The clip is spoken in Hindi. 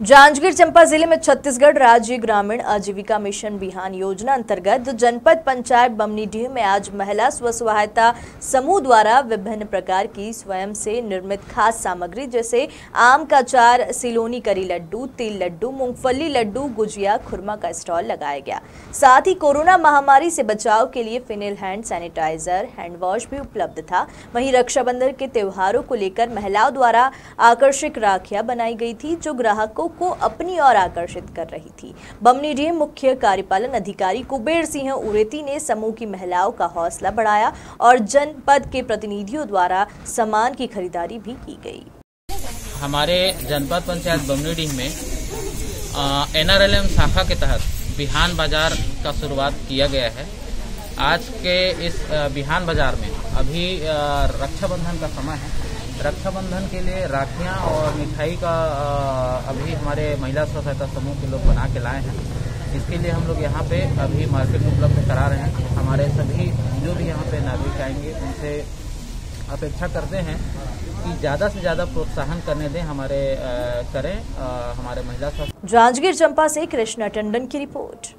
जांजगीर चंपा ज़िले में छत्तीसगढ़ राज्य ग्रामीण आजीविका मिशन बिहान योजना अंतर्गत जनपद पंचायत बमनीडीह में आज महिला स्व सहायता समूह द्वारा विभिन्न प्रकार की स्वयं से निर्मित खास सामग्री, जैसे आम का चार सिलोनी करी लड्डू, तिल लड्डू, मूंगफली लड्डू, गुजिया, खुरमा का स्टॉल लगाया गया। साथ ही कोरोना महामारी से बचाव के लिए phenyl hand sanitizer hand wash भी उपलब्ध था। वहीं रक्षाबंधन के त्योहारों को लेकर महिलाओं द्वारा आकर्षक राखियाँ बनाई गई थी, जो ग्राहकों को अपनी ओर आकर्षित कर रही थी। बमनी डी मुख्य कार्यपालन अधिकारी कुबेर सिंह उरेती ने समूह की महिलाओं का हौसला बढ़ाया और जनपद के प्रतिनिधियों द्वारा सामान की खरीदारी भी की गई। हमारे जनपद पंचायत बमनीडीह में एनआरएलएम शाखा के तहत बिहान बाज़ार का शुरुआत किया गया है। आज के इस बिहान बाज़ार में अभी रक्षाबंधन का समय है। रक्षाबंधन के लिए राखियाँ और मिठाई का अभी हमारे महिला स्व सहायता समूह के लोग बना के लाए हैं। इसके लिए हम लोग यहाँ पे अभी मार्केट उपलब्ध करा रहे हैं। हमारे सभी जो भी यहाँ पे नागरिक आएँगे उनसे अपेक्षा करते हैं कि ज़्यादा से ज़्यादा प्रोत्साहन करने दें हमारे आ, करें आ, हमारे महिला जांजगीर चंपा से कृष्णा टंडन की रिपोर्ट।